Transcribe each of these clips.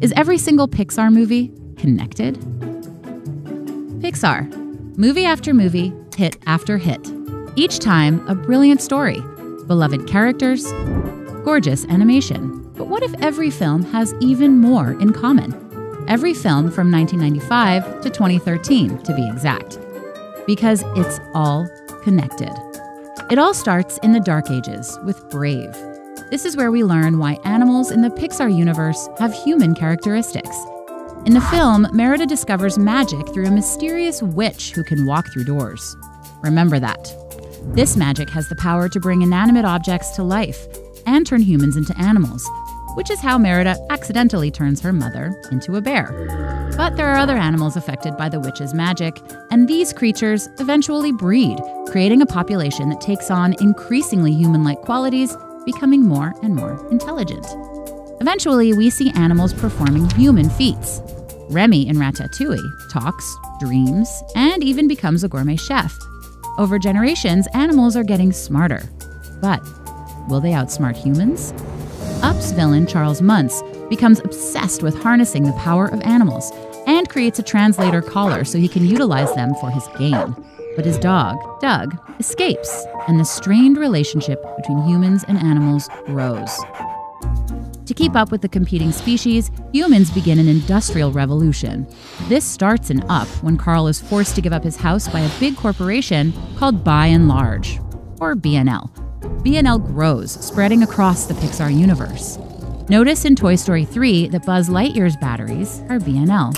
Is every single Pixar movie connected? Pixar. Movie after movie, hit after hit. Each time, a brilliant story, beloved characters, gorgeous animation. But what if every film has even more in common? Every film from 1995 to 2013, to be exact. Because it's all connected. It all starts in the Dark Ages with Brave. This is where we learn why animals in the Pixar universe have human characteristics. In the film, Merida discovers magic through a mysterious witch who can walk through doors. Remember that. This magic has the power to bring inanimate objects to life and turn humans into animals, which is how Merida accidentally turns her mother into a bear. But there are other animals affected by the witch's magic, and these creatures eventually breed, creating a population that takes on increasingly human like qualities, becoming more and more intelligent. Eventually, we see animals performing human feats. Remy in Ratatouille talks, dreams, and even becomes a gourmet chef. Over generations, animals are getting smarter. But will they outsmart humans? Up's villain, Charles Muntz, becomes obsessed with harnessing the power of animals and creates a translator collar so he can utilize them for his gain. But his dog, Doug, escapes, and the strained relationship between humans and animals grows. To keep up with the competing species, humans begin an industrial revolution. This starts in Up when Carl is forced to give up his house by a big corporation called Buy n Large, or BNL. BNL grows, spreading across the Pixar universe. Notice in Toy Story 3 that Buzz Lightyear's batteries are BNL.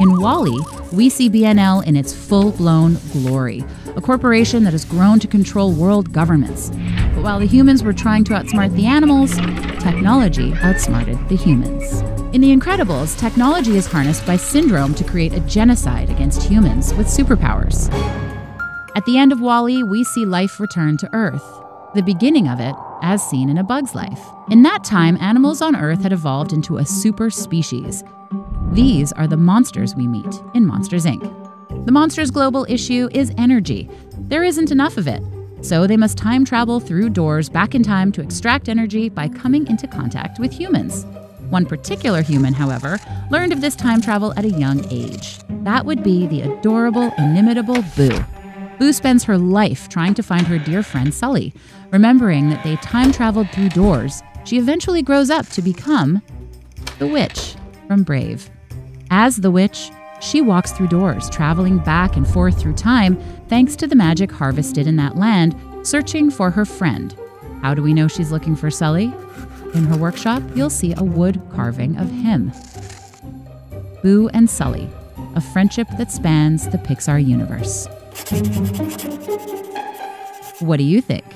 In WALL-E, we see BNL in its full-blown glory, a corporation that has grown to control world governments. But while the humans were trying to outsmart the animals, technology outsmarted the humans. In The Incredibles, technology is harnessed by Syndrome to create a genocide against humans with superpowers. At the end of WALL-E, we see life return to Earth, the beginning of it as seen in A Bug's Life. In that time, animals on Earth had evolved into a super species. These are the monsters we meet in Monsters, Inc. The Monsters Global issue is energy. There isn't enough of it. So they must time travel through doors back in time to extract energy by coming into contact with humans. One particular human, however, learned of this time travel at a young age. That would be the adorable, inimitable Boo. Boo spends her life trying to find her dear friend Sully. Remembering that they time traveled through doors, she eventually grows up to become the witch from Brave. As the witch, she walks through doors, traveling back and forth through time thanks to the magic harvested in that land, searching for her friend. How do we know she's looking for Sully? In her workshop, you'll see a wood carving of him. Boo and Sully, a friendship that spans the Pixar universe. What do you think?